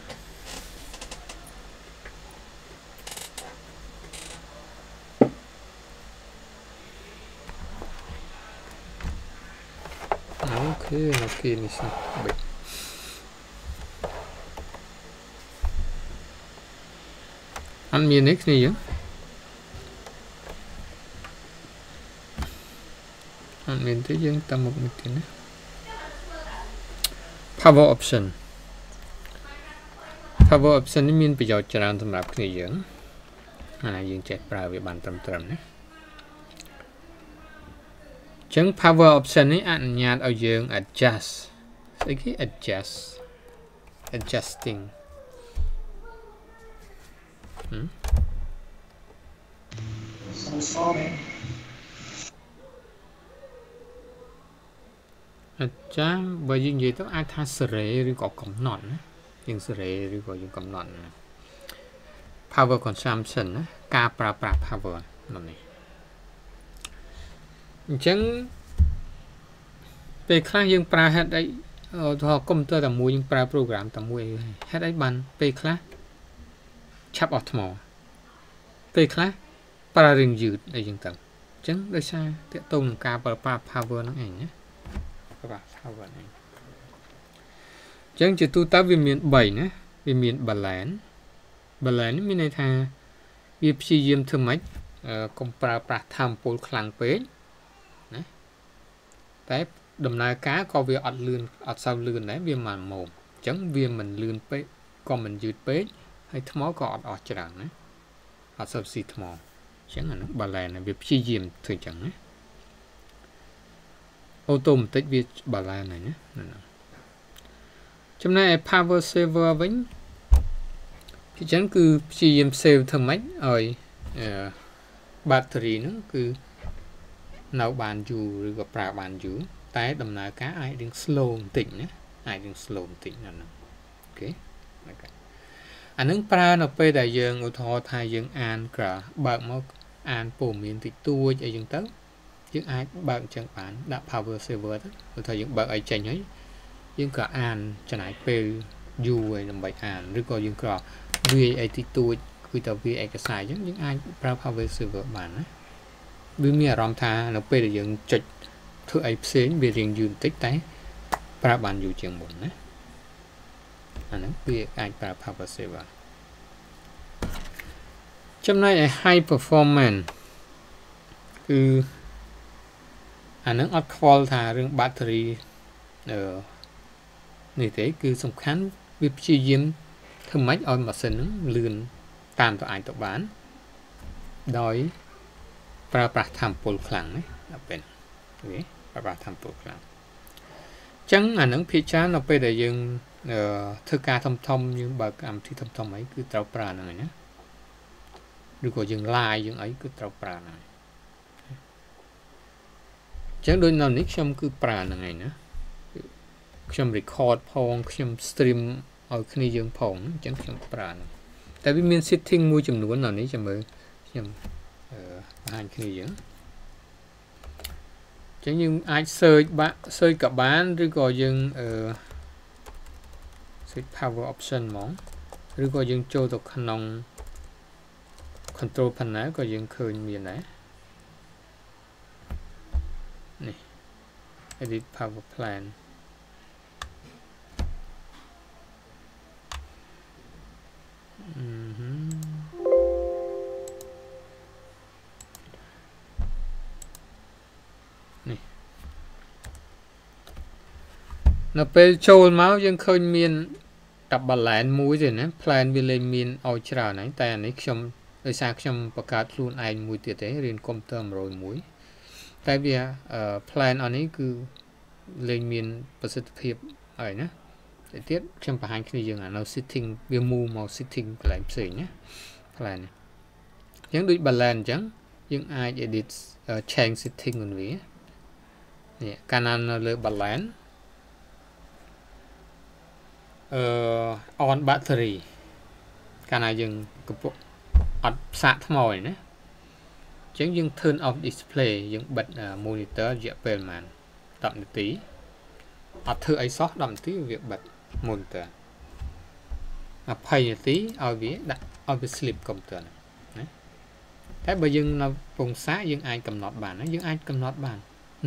Okay, okay, listen. Wait. អត់មានទេគ្នាយើងអត់មានទេយើងតាមមុខនេះទៀតណា power option power option នេះមានប្រយោជន៍ច្រើនសម្រាប់គ្នាយើងអាយើងចេះប្រើវាបានត្រឹមត្រូវណាចឹង power option នេះអនុញ្ញាតឲ្យយើង adjust ស្អីគេ adjust adjusting Hmm? So sorry. អាចារ្យបើយើងនិយាយទៅអាចថាសេរីឬក៏កំណត់ណាយើងសេរីឬក៏យើងកំណត់ណា power consumption ណាការប្រើប្រាស់ power នោះនេះអញ្ចឹងពេលខ្លះយើងប្រើ head អីទៅកុំព្យូទ័រតែមួយយើងប្រើ program តែមួយ head អីបានពេលខ្លះ ឆាប់អស់ថ្មពេលខ្លះប្រើរឿងយឺតអីចឹងទៅអញ្ចឹងដោយសារតកតងនឹងការប្រើប្រាស់ power ហ្នឹងឯងណាប្រើប្រាស់ power ហ្នឹងអញ្ចឹងជាទូទៅវាមាន3ណាវាមាន balance balance មានន័យថាវាព្យាយាមធ្វើម៉េចកុំប្រើប្រាស់ធម្មពលខ្លាំងពេកណាតែដំណើរការក៏វាអត់លឿនអត់សូវលឿនដែរវាមិនម៉ោមអញ្ចឹងវាមិនលឿនពេកក៏មិនយឺតពេក ហើយថ្មក៏អត់អស់ច្រើនណាអត់សូវស៊ីថ្មអញ្ចឹងអានោះបាឡែនវាព្យាយាមធ្វើអញ្ចឹងណាអូតូម៉ាទិកវាបាឡែនហ្នឹងណាចំណែក power saver វិញពីចឹងគឺព្យាយាម save ធ្វើម៉េចឲ្យបាតេរីហ្នឹងគឺនៅបានយូរឬក៏ប្រើបានយូរតែដំណើរការអាចរៀង slow បន្តិចណាអាចរៀង slow បន្តិចហ្នឹងអូខេ អានឹងប្រើនៅពេលដែលយើងឧទាហរណ៍ថាយើងអានក្របើកមកអានព័ត៌មានតិចតួចអីចឹងទៅយើងអាចបើកអញ្ចឹងបានដាក់ power saver ទៅព្រោះថាយើងបើកអីចេញហើយយើងក៏អានចំណាយពេលយូរហើយដើម្បីអានឬក៏យើងក៏វាយអីតិចតួចគឺទៅវាឯកសារអញ្ចឹងយើងអាចប្រើ power saver បានណាវាមានអារម្មណ៍ថានៅពេលដែលយើងចុចធ្វើអីផ្សេងវារៀងយូរបន្តិចតែប្រើបានយូរជាងមុនណា អាហ្នឹងវាអាចប្រើ power saver ចំណែកឯ high performance គឺអានឹងអត់ខ្វល់ថារឿងបាតេរីអឺនេះទេគឺសំខាន់វាព្យាយាមធ្វើម៉េចឲ្យម៉ាស៊ីនហ្នឹងលឿនតាមទៅអាចទៅបាន ដោយប្រើប្រាស់ធម្មពលខ្លាំងណាដល់ពេលនេះប្រើប្រាស់ធម្មពលខ្លាំងចឹងអានឹងភាគច្រើននៅពេលដែលយើង ធ្វើការធំធំយើងបើកកម្មវិធីធំធំអីគឺត្រូវប្រើហ្នឹងឯណាឬក៏យើង live យើងអីគឺត្រូវប្រើហ្នឹងអញ្ចឹងដូចនៅនេះខ្ញុំគឺប្រើហ្នឹងឯណាខ្ញុំ record ផងខ្ញុំ stream ឲ្យគ្នាយើងផងអញ្ចឹងខ្ញុំប្រើហ្នឹងតែវាមាន setting មួយចំនួននៅនេះចាំមើលខ្ញុំអឺបង្ហាញគ្នាយើងអញ្ចឹងយើងអាច search បាក់ search ក៏បានឬក៏យើងអឺ search power option ហ្មងឬក៏យើងចូលទៅក្នុង control panel ក៏យើងឃើញមានដែរនេះ edit power plan អឺហឹមនេះនៅពេលចូលមកយើងឃើញមាន តាប់បាឡែនមួយទេណា plan វាលេងមានឲ្យច្រើនហើយតែអានេះខ្ញុំដោយសារខ្ញុំបង្កើតខ្លួនឯងមួយទៀតទេរៀនកុំព្យូទ័រ101តែវា plan អននេះគឺលេងមានប្រសិទ្ធភាពហើយណាទៅទៀតខ្ញុំបង្ហាញគ្នាយើងអានៅ setting វា move មក setting កន្លែងផ្សេងណា plan នេះអញ្ចឹងដូច balance អញ្ចឹងយើងអាច edit change setting នឹងវានេះកាលណានៅលើ balance អឺ on battery កាលណាយើងកំពុងអត់ផ្សាកថ្មទេណាអញ្ចឹងយើង turn off display យើងបិទ monitor រយៈពេលប្រហែល10នាទីអត់ធ្វើអីសោះ10នាទីវាបិទ monitor 20នាទីឲ្យវាដាក់ឲ្យវា sleep computer ណាតែបើយើងនៅពងសាយើងអាចកំណត់បានណាយើងអាចកំណត់បាន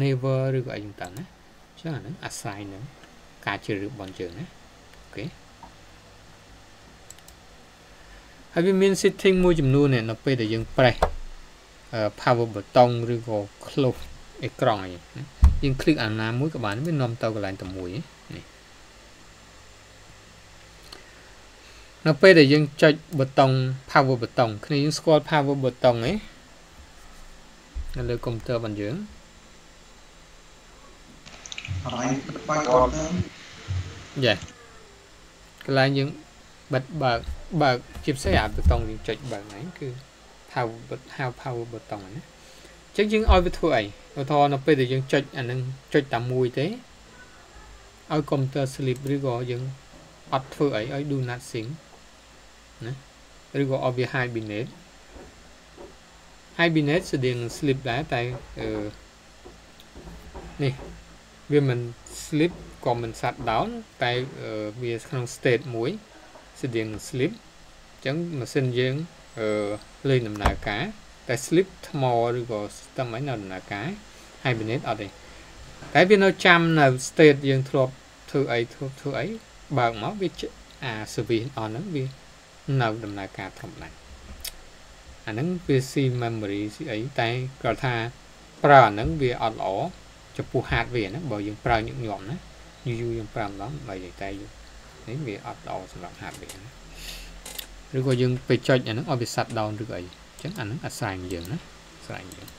never ឬក៏អីចឹងទៅណាអញ្ចឹងអាហ្នឹងអាស្រ័យនឹងការជ្រើសរើសរបស់យើងណា okay ហើយវាមាន setting មួយចំនួននៅពេលដែលយើង press power button ឬក៏ close អេក្រង់អីយើង click អាណាមួយក៏បានវានាំទៅកន្លែងតែមួយនេះនៅពេលដែលយើងចុចប៊ូតុង power button គ្នាយើងស្គាល់ power button ឯងនៅលើកុំព្យូទ័ររបស់យើងអរគុណបាយគាត់យ៉ា កន្លែងយើងបិទបើកបើកជាពិសេសអាប៊ូតុងយើងចុចបើកហ្នឹងគឺ power how power button ណាអញ្ចឹងយើងឲ្យវាធ្វើអីឧទាហរណ៍នៅពេលដែលយើងចុចអានឹងចុចតែមួយទេឲ្យកុំព្យូទ័រ sleep ឬក៏យើងអត់ធ្វើអីឲ្យ do nothing ណាឬក៏ឲ្យវា hibernate hibernate ស្តៀង sleep ដែរតែអឺនេះវាមិន sleep ក៏មិន shut down តែវាក្នុង state មួយស្តៀង sleep អញ្ចឹងម៉ាស៊ីនយើងអឺលេងដំណើរការតែ slip ថ្មឬក៏ system អីនៅដំណើរការ hibernate អត់ទេតែវានៅចាំនៅ state យើងធ្លាប់ធ្វើអីធ្វើធ្វើអីបើកមកវាអា service on ហ្នឹងវានៅដំណើរការធម្មតាអាហ្នឹងវា C memory ស៊ីអីតែគាត់ថាប្រើអាហ្នឹងវាអត់ល្អចំពោះ hardware ណាបើយើងប្រើញឹកញាប់ណា យូរយូរយើងប្រើម្ដងបើនិយាយតែនេះវាអត់ល្អសម្រាប់ hardware ណាឬក៏យើងទៅចុចអាហ្នឹងឲ្យវា shut down ឬអីចឹងអាហ្នឹងអាស្រ័យយើងណាស្រ័យយើង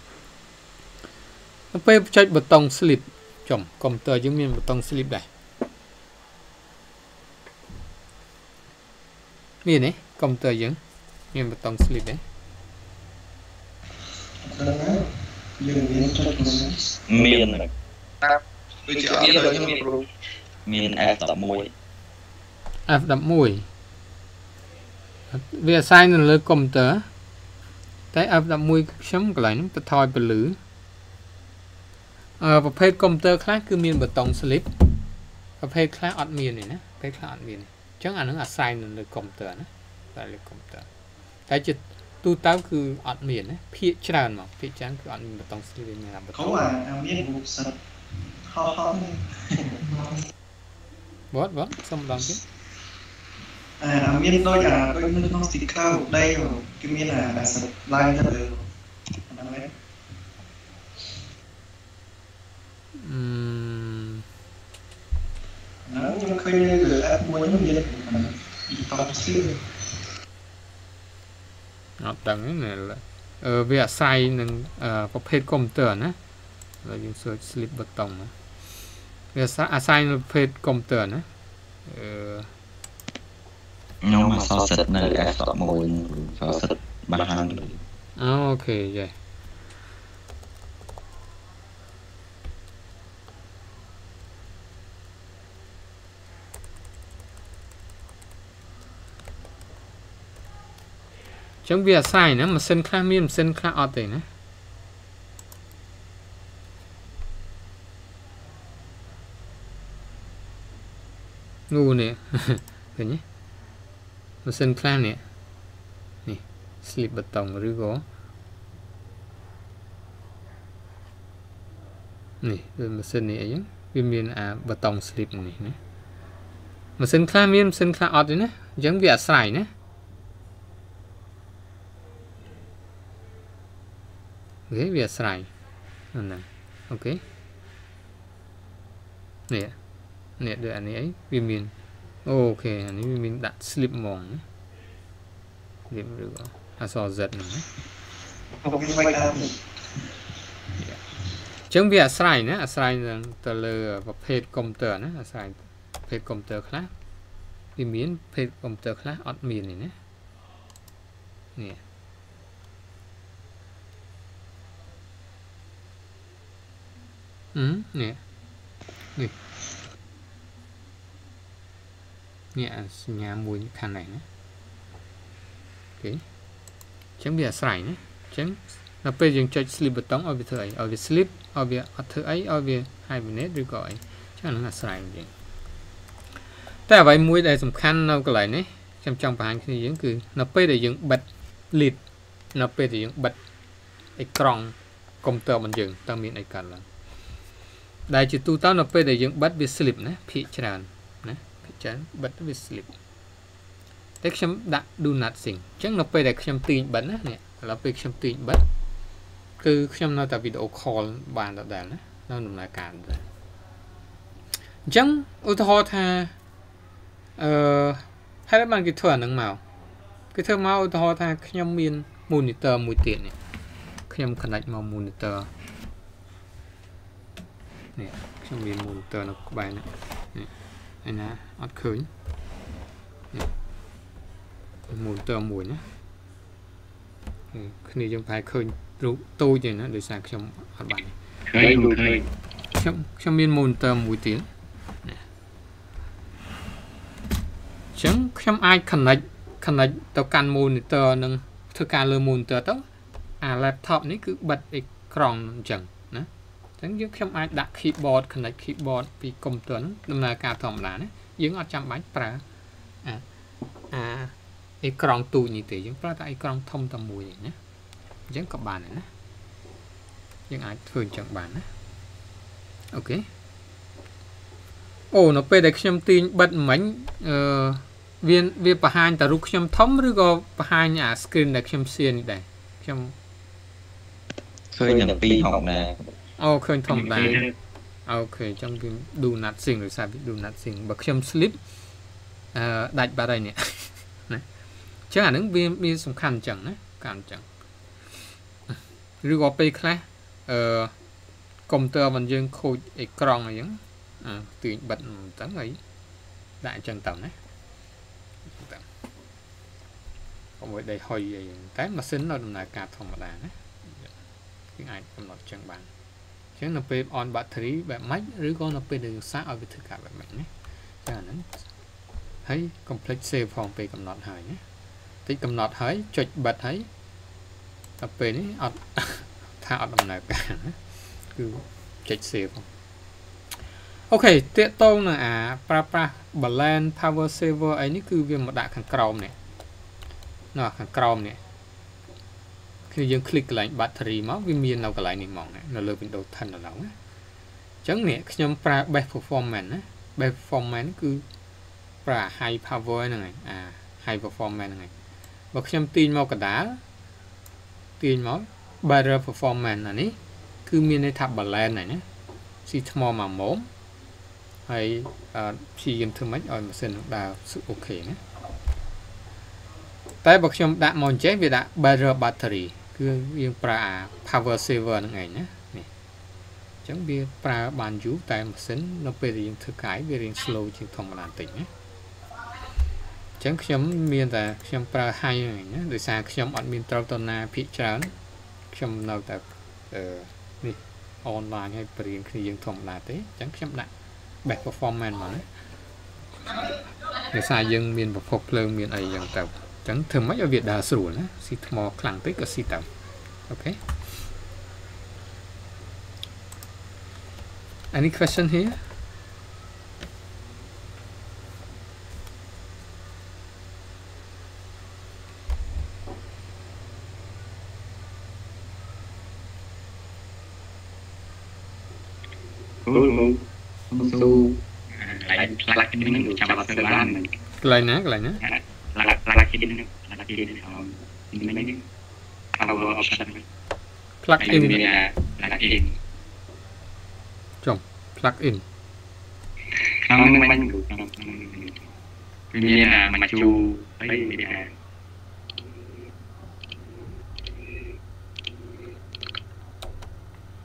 ពេលចុចប៊ូតុង sleep ចំកុំព្យូទ័រយើងមានប៊ូតុង sleep ដែរមានទេកុំព្យូទ័រយើងមានប៊ូតុង sleep ទេយើងមានចុចមានតា ដូចជាអត់ដល់ខ្ញុំប្រូមាន F11 F11 វា assign នៅលើកុំព្យូទ័រតែ F11 ខ្ញុំកន្លែងហ្នឹងទៅថយពន្លឺអឺប្រភេទកុំព្យូទ័រខ្លះគឺមានប៊ូតុង slip ប្រភេទខ្លះអត់មានទេណាប្រភេទខ្លះអត់មានទេអញ្ចឹងអាហ្នឹង assign នៅលើកុំព្យូទ័រណាតែលើកុំព្យូទ័រតែជាទូទៅគឺអត់មានណាភាកច្រើនមកភាកច្រើនគឺអត់មានប៊ូតុង slip មានតែប៊ូតុងគាត់មានរូបសិទ្ធិ bớt bớt xong làm một? À, miên đôi là tôi nâng nó thì cao một đây rồi. Cái miên là đã sập lai ra rồi. Ừm... Nó nhưng khơi như là áp muối nó miên Bị tóc xíu Nó tấn này là เออเวียไซนึงเอ่อประเภทกลมเตือนนะเรายังเสิร์ชสลิปบัตตองนะ វាអាស្រ័យនឹងអឺប្រភេទកុំព្យូទ័រណាឥឡូវយើង search slip button ណាវាអាស្រ័យអាស្រ័យនឹងប្រភេទកុំព្យូទ័រណាអឺខ្ញុំអសរសិទ្ធនៅ F11 អសរសិទ្ធបានហាងអូអូខេយេចឹងវាអាស្រ័យណាម៉ាស៊ីនខ្លះមានម៉ាស៊ីនខ្លះអត់ទេណា នោះនេះឃើញទេម៉ាស៊ីនខ្លះនេះនេះ slip button ឬក៏នេះដូចម៉ាស៊ីននេះអីចឹងវាមានអា button slip នេះណាម៉ាស៊ីនខ្លះមានម៉ាស៊ីនខ្លះអត់ទេណាអញ្ចឹងវាអាស្រ័យណាអូខេវាអាស្រ័យហ្នឹងអូខេនេះ នេះដូចអានេះអីវាមានអូខេអានេះវាមានដាក់ slip ហ្មង slip ឬក៏អក្សរ Z ហ្នឹងចឹងវាអាស្រ័យណាអាស្រ័យនឹងទៅលើប្រភេទកុំព្យូទ័រណាអាស្រ័យប្រភេទកុំព្យូទ័រខ្លះវាមានប្រភេទកុំព្យូទ័រខ្លះអត់មានទេណានេះអឺនេះនេះ នេះអាសញ្ញាមួយខាងនេះណាអូខេអញ្ចឹងវាអាស្រ័យណាអញ្ចឹងដល់ពេលយើងចុច sleep button ឲ្យវាធ្វើអីឲ្យវា sleep ឲ្យវាអត់ធ្វើអីឲ្យវា hibernate ឬក៏អីចឹងអាហ្នឹងអាស្រ័យយើងតែអ្វីមួយដែលសំខាន់នៅកន្លែងនេះខ្ញុំចង់បង្ហាញគ្នាយើងគឺនៅពេលដែលយើងបិទ lid នៅពេលដែលយើងបិទអេក្រង់កុំព្យូទ័ររបស់យើងតើមានអីកើតឡើងដែលជាទូទៅនៅពេលដែលយើងបិទវា sleep ណាភាគច្រើនណាភាគ ច្រើនបិទវា sleep តែខ្ញុំដាក់ do nothing អញ្ចឹងនៅពេលដែលខ្ញុំទាញបិទណានេះឥឡូវពេលខ្ញុំទាញបិទគឺខ្ញុំនៅតែវីដេអូ call បានដដែលណានៅដំណើរការដដែលអញ្ចឹងឧទាហរណ៍ថាអឺហើយបានគេធ្វើអានឹងមកគេធ្វើមកឧទាហរណ៍ថាខ្ញុំមាន monitor មួយទៀតនេះខ្ញុំ connect មក monitor នេះខ្ញុំមាន monitor នៅក្បែរនេះនេះឯណាអត់ឃើញនេះ monitor មួយណាគ្នាយើងប្រហែលឃើញរូបតូចទេណាដោយសារខ្ញុំអត់បានឃើញឃើញខ្ញុំខ្ញុំមាន monitor មួយទៀតណាអញ្ចឹងខ្ញុំអាច connect connect ទៅកាន់ monitor នឹងធ្វើការលើ monitor ទៅអា laptop នេះគឺបិទអេក្រង់អញ្ចឹងណាអញ្ចឹងយើងខ្ញុំអាចដាក់ keyboard connect keyboard ពី computer ហ្នឹងដំណើរការធម្មតាណា យើងអត់ចាំបាច់ប្រើអាអាអេក្រង់ទូចនេះទេយើងប្រើតែអេក្រង់ធំតែមួយឯណាអញ្ចឹងក៏បានដែរណាយើងអាចធ្វើអញ្ចឹងបានណា OK អូនៅពេលដែលខ្ញុំទាញបិទមិញអឺវាវាបង្ហាញតែរូបខ្ញុំធំឬក៏បង្ហាញអា screen ដែលខ្ញុំ share នេះដែរខ្ញុំឃើញទាំងពីរហុកណាអូឃើញធម្មតា OK អញ្ចឹងវា do nothing ឬសារវា do nothing បើខ្ញុំ sleep អឺដាច់បាត់ហើយនេះណាអញ្ចឹងអានឹងវាវាសំខាន់អញ្ចឹងណាកាន់អញ្ចឹងឬក៏ពេលខ្លះអឺកុំព្យូទ័ររបស់យើងខូចអេក្រង់អីចឹងអឺទាញបិទមិនទៅហើយដាក់អញ្ចឹងទៅណាទៅកុំឲ្យដៃហុយអីចឹងតែម៉ាស៊ីននៅដំណើរការធម្មតាណាយើងអាចកំណត់អញ្ចឹងបាន អញ្ចឹងនៅពេល on battery បែបម៉េចឬក៏នៅពេលដែលយើងសាកឲ្យវាធ្វើការបែបម៉េចណាចាអាហ្នឹងហើយ complete save ផងពេលកំណត់ហើយណាតិចកំណត់ហើយចុចបិទហើយដល់ពេលនេះអត់ថាអត់ដំណើរការណាគឺចុច save ផងអូខេតាកតងនឹងអាប្រើប្រាស់ balance power saver អីនេះគឺវាមកដាក់ខាងក្រោមនេះនៅខាងក្រោមនេះ គឺយើង click កន្លែង battery មកវាមាននៅកន្លែងនេះហ្មងនៅលើ Windows 10ដល់ហ្នឹងណាអញ្ចឹងនេះខ្ញុំប្រើ best performance ណា best performance គឺប្រើ high power ហ្នឹងឯងអា high performance ហ្នឹងឯងបើខ្ញុំទាញមកកដាលទាញមក better performance អានេះគឺមានន័យថា balance ហ្នឹងណាស៊ីថ្មមួយម៉ោងហើយព្យាយាមធ្វើម៉េចឲ្យម៉ាស៊ីននឹងដើរអូខេណាតែបើខ្ញុំដាក់មកអញ្ចេះវាដាក់ better battery គឺយើងប្រើអា power saver ហ្នឹងឯងណានេះអញ្ចឹងវាប្រើបានយូរតែម៉ាស៊ីននៅពេលដែលយើងធ្វើកាយវារៀង slow ជាងធម្មតាបន្តិចណាអញ្ចឹងខ្ញុំមានតែខ្ញុំប្រើ high ហ្នឹងណាដោយសារខ្ញុំអត់មានត្រូវតណាភាកច្រើនខ្ញុំនៅតែនេះ online ហើយបរៀនគ្នាយើងធម្មតាទេអញ្ចឹងខ្ញុំដាក់ best performance មកណាដោយសារយើងមានប្រភពភ្លើងមានអីយ៉ាងទៅអញ្ចឹងធ្វើម៉េចឲ្យវាដើរស្រួលណាស៊ីថ្មខ្លាំងពេកក៏ស៊ីទៅអូខេ Any question here? Cool. So, កន្លែង plug in ហ្នឹងចាំបាត់ទៅបានកន្លែងណាកន្លែងណា plug plug in ហ្នឹង plug in ហ្នឹង power option plug ហើយ in មាន plug in plug in ក្នុងហ្នឹងមិនគឺក្នុងគឺមានអាមកជូអីមានអា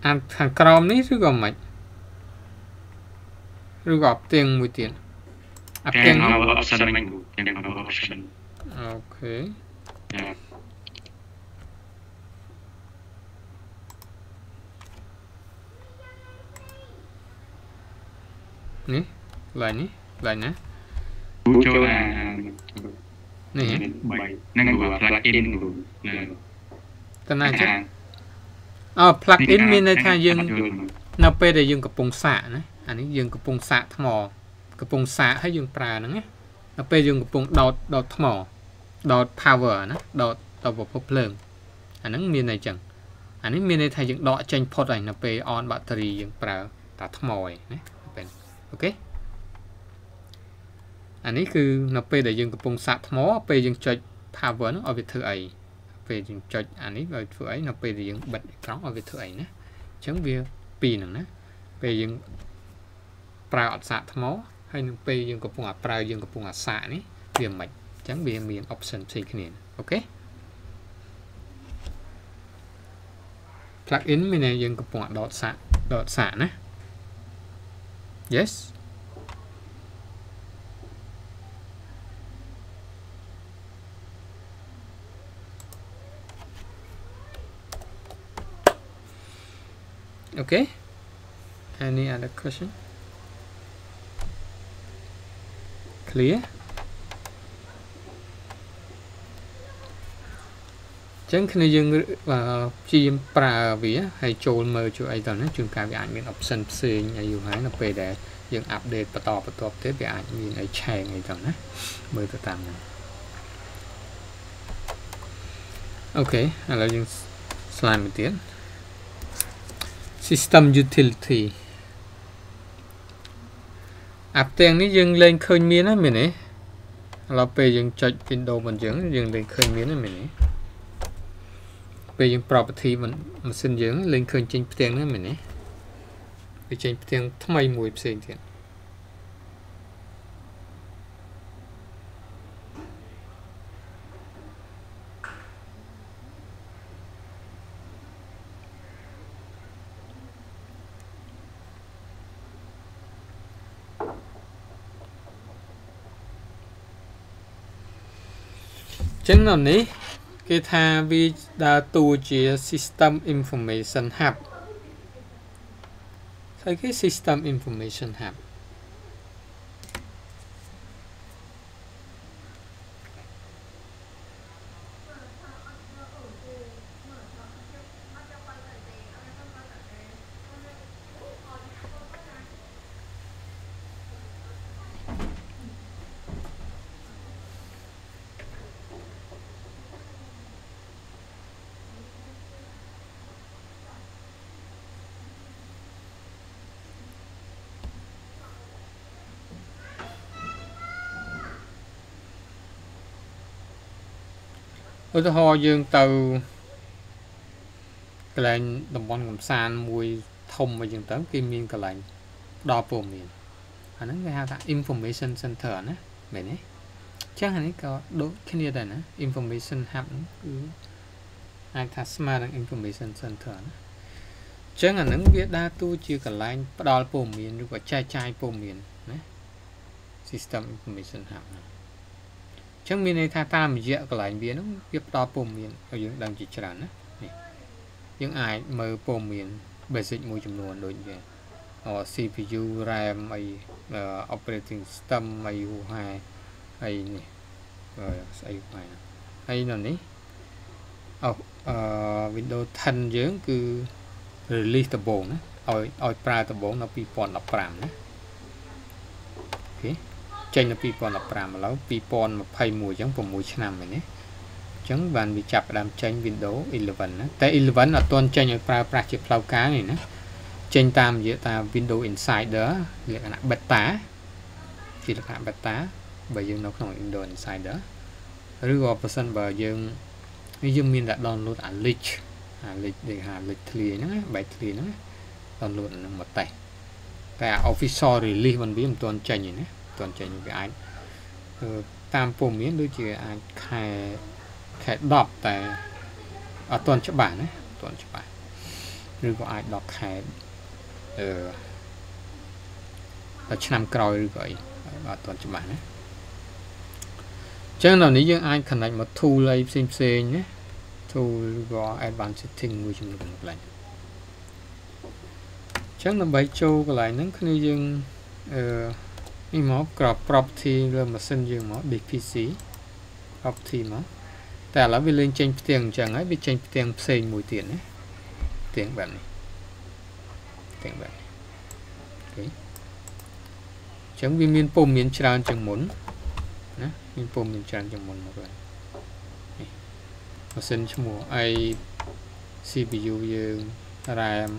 អាខាងក្រោមនេះឬក៏មិនឬក៏ផ្ទាំងមួយទៀត អាផ្តែទាំង power option មិនគឺទាំង power option អូខេ Yeah. នេះកន្លែងនេះកន្លែងណាគូចូលអានេះហ៎ហ្នឹងគឺ plug in គឺតើណាចិត្តអូ plug in មានន័យថាយើង នៅពេលដែលយើងកំពុងសាកណាអានេះយើងកំពុងសាកថ្ម កំពុងសាកហើយយើងប្រើហ្នឹងណានៅពេលយើងកំពុងដោតដោតថ្មដោត power ណាដោតដល់ប្រភពភ្លើងអាហ្នឹងមានន័យចឹងអានេះមានន័យថាយើងដកចេញផុតហើយនៅពេល on battery យើងប្រើតាថ្មឯណាពេលអូខេអានេះគឺនៅពេលដែលយើងកំពុងសាកថ្មពេលយើងចុច power ហ្នឹងឲ្យវាធ្វើអីពេលយើងចុចអានេះឲ្យធ្វើអីនៅពេលដែលយើងបិទអេក្រង់ឲ្យវាធ្វើអីណាអញ្ចឹងវាពីរហ្នឹងណាពេលយើងប្រើអត់សាកថ្ម ហើយនឹងពេលយើងកំពុងអាប្រើយើងកំពុងអាសាកនេះវាមិនអញ្ចឹងវាមាន option ផ្សេងគ្នាអូខេ plug in មានន័យយើងកំពុងអាដតសាកដតសាកណា yes អូខេ any other question clear ចឹងគ្នាយើងព្យាយាមប្រើវាហើយចូលមើលជួយអីទៅណាជួនកាលវាអាចមាន option ផ្សេងអីយូរហើយនៅពេលដែលយើង update បន្តបន្តទៀតវាអាចមានអីឆែងអីទៅណាមើលទៅតាមហ្នឹងអូខេឥឡូវយើង slide មួយទៀត system utility អាផ្ទាំងនេះយើងលែងឃើញមានណាមែនទេឥឡូវពេលយើងចុច Windows មិនយើងយើងលែងឃើញមានណាមែនទេពេលយើង property ម៉ាស៊ីនយើងលែងឃើញចេញផ្ទាំងហ្នឹងមែនទេវាចេញផ្ទាំងថ្មីមួយផ្សេងទៀត ចឹងនៅនេះគេថាវាដើរតួជា system information hub ស្អីគេ system information hub ឧទាហរណ៍យើងទៅកន្លែងតំបន់កំសាន្តមួយធំអីចឹងទៅគេមានកន្លែងផ្ដល់ព័ត៌មានអាហ្នឹងគេហៅថា information center ណាមែនទេចឹងអានេះក៏ដូចគ្នាដែរណា information hub ហ្នឹងគឺអាចថាស្មើនឹង information center ណាចឹងអាហ្នឹងវាដើរតួជាកន្លែងផ្ដល់ព័ត៌មានឬក៏ចែកចាយព័ត៌មានណា system information hub ហ្នឹង ចឹងមានន័យថាតាមរយៈកន្លែងវាហ្នឹងវាផ្ដល់ព័ត៌មានឲ្យយើងដឹងជាច្រើនណានេះយើងអាចមើលព័ត៌មាន basic មួយចំនួនដូចជា CPU RAM អី operating system អីហូហាអីនេះស្អីហ្នឹងហើយនៅនេះអូអឺ Windows 10យើងគឺ release ដំបូងណាឲ្យឲ្យប្រើដំបូងនៅ2015ណាអូខេ ចេញនៅ2015ឥឡូវ2021អញ្ចឹង6ឆ្នាំហើយណាអញ្ចឹងបានវាចាប់ផ្ដើមចេញ Windows 11ណាតែ11អត់ទាន់ចេញឲ្យប្រើប្រាស់ជាផ្លូវការទេណាចេញតាមរយៈតាម Windows Insider លក្ខណៈ beta ជាលក្ខណៈ beta បើយើងនៅក្នុង Windows Insider ឬក៏ប្រសិនបើយើងនេះយើងមានតែ download អា leak អា leak ដូចថា leak ធ្លាយហ្នឹងបែកធ្លាយហ្នឹង download ហ្នឹងមកតេស្តតែ official release មិនវាមិនទាន់ចេញទេណា ទាន់ចេញវាអាចតាមពុំមានដូចជាអាចខែខែ10តែអត់ទាន់ច្បាស់ណាអត់ទាន់ច្បាស់ឬក៏អាច10ខែអឺដល់ឆ្នាំក្រោយឬក៏អីអត់ទាន់ច្បាស់ណាចឹងដល់នេះយើងអាច connect មក tool អីផ្សេងផ្សេងណា tool ឬក៏ advanced setting មួយចំនួនកន្លែងចឹងដើម្បីចូលកន្លែងហ្នឹងគ្នាយើងអឺ នេះមកក្រប property លើម៉ាស៊ីនយើងមក DPC property មកតែឥឡូវវាលេងចេញផ្ទាំងអញ្ចឹងហើយវាចេញផ្ទាំងផ្សេងមួយទៀតណាផ្ទាំងបែបនេះផ្ទាំងបែបនេះអូខេអញ្ចឹងវាមានពុំមានច្រើនជាងមុនណាមានពុំមានច្រើនជាងមុនមកហើយនេះម៉ាស៊ីនឈ្មោះ i CPU យើង RAM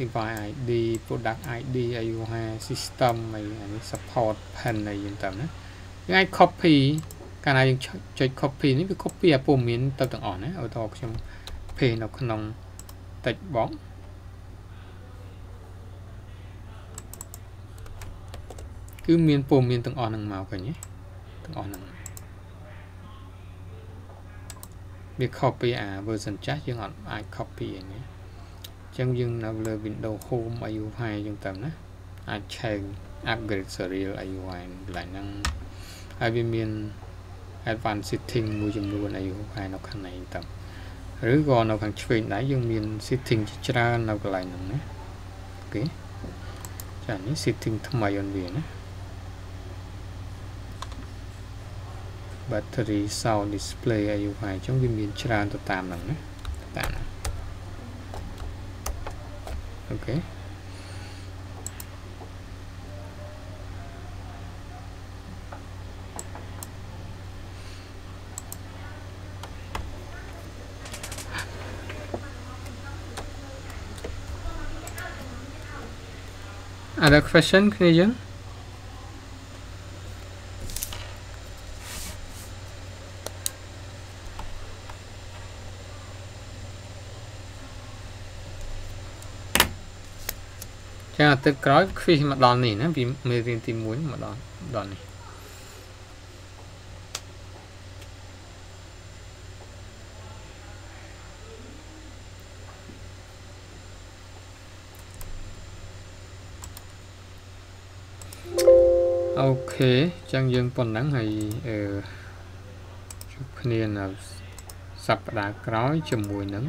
device ID product ID អីហៅ system អីអានេះ support pen អីយ៉ាងទៅណាយើងអាច copy កាលណាយើងចុច copy នេះវា copy អាព័ត៌មានទៅទាំងអស់ណាឧទាហរណ៍ខ្ញុំ paste នៅក្នុង text box គឺមានព័ត៌មានទាំងអស់ហ្នឹងមកឃើញទេទាំងអស់ហ្នឹងវា copy អា version ចាស់យើងអត់អាច copy អីនេះ ចឹងយើងនៅលើ Windows Home AUI ចឹងទៅណាអាចឆែក upgrade serial AUI កន្លែងហ្នឹងហើយវាមាន advanced setting មួយចំនួន AUI នៅខាងในទៅឬក៏នៅខាងឆ្វេងដែរយើងមាន setting ជាច្រើននៅកន្លែងហ្នឹងណាអូខេចានេះ setting ថ្មីអនវាណា battery sound display AUI អញ្ចឹងវាមានច្រើនទៅតាមហ្នឹងណាតាមហ្នឹង okay Other question, Canadian? Cho nên tôi nói khi mà đòn này nó vì mê riêng tìm muốn mà đòn đòn này អូខេអញ្ចឹងយើងប៉ុណ្ណឹងហើយអឺជួបគ្នានៅសប្តាហ៍ក្រោយជាមួយនឹង